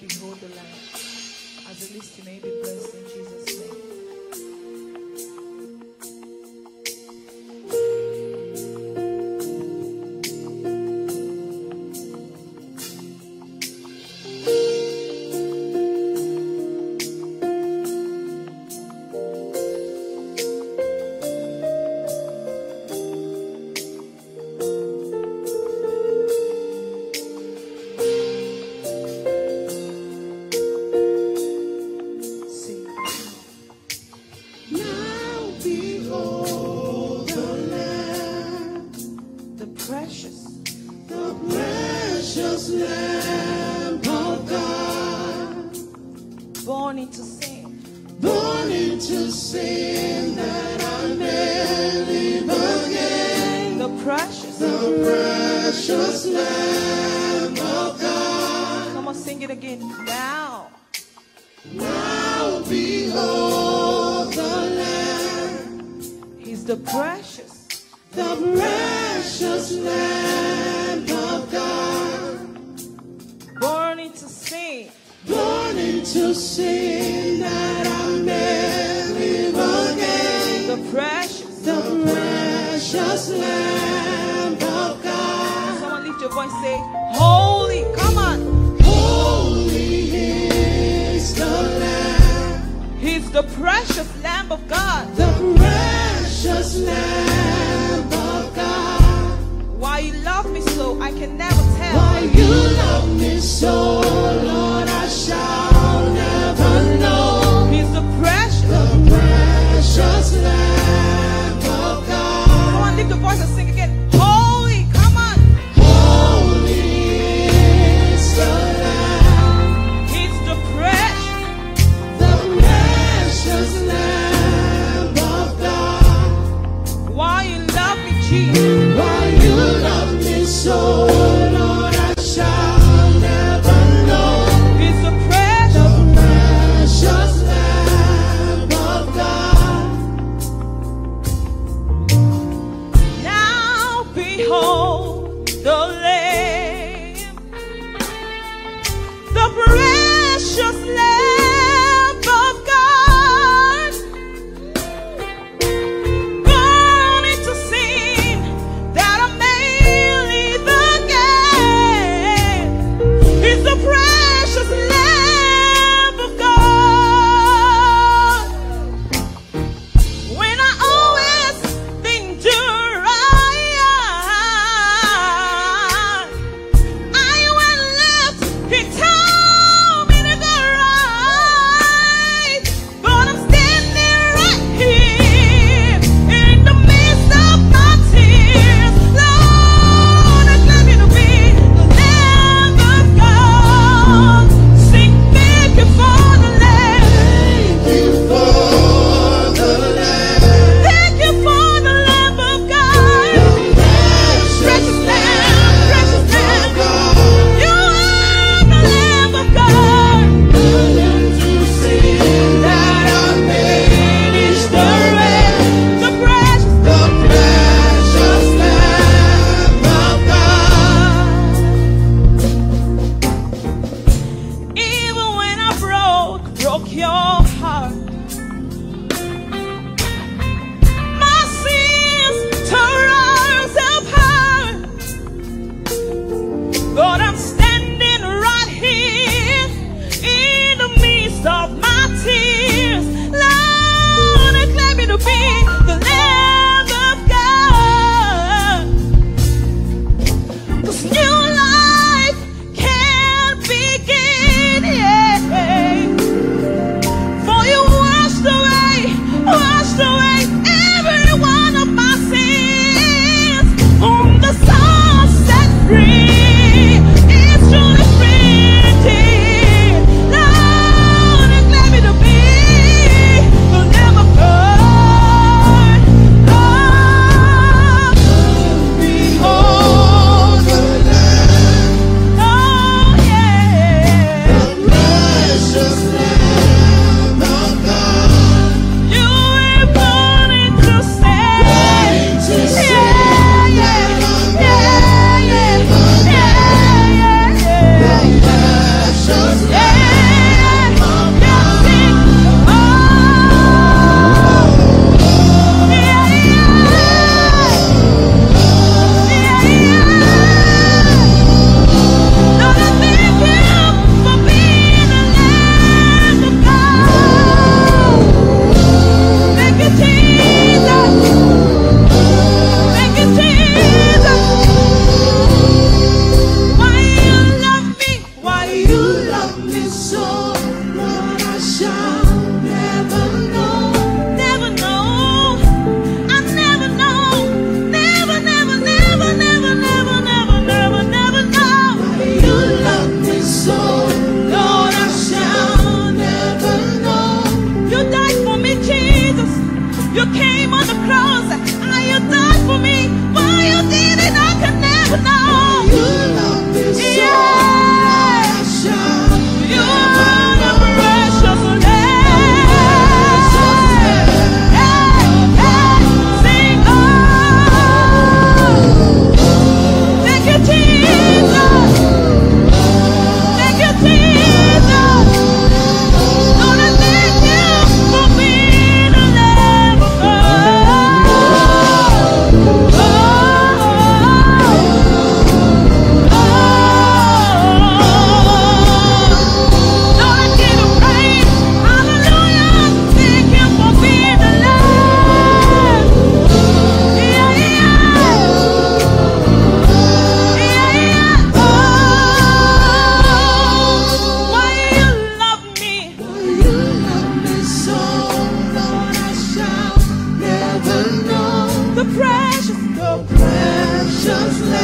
behold the Lamb. As you may be blessed in Jesus' name. Lamb of God, born into sin, born into sin that I may live again. the precious. The precious Lamb of God, Come on, sing it again. Now, now behold the Lamb, He's the precious, the precious Lamb sin, born into sin that I may live again. the precious. The precious Lamb of God, Someone lift your voice, say, Holy. Come on. holy is the Lamb, He's the precious Lamb of God. the precious Lamb of God. Why you love me so, I can never tell. Why you love me so, Lord, I shall precious Lamb of God, born into sin that I live the precious of God. When I always to I left. broke your heart. My sins tore us apart. Lord, I'm standing right here in the midst of my you did it, I could never know. just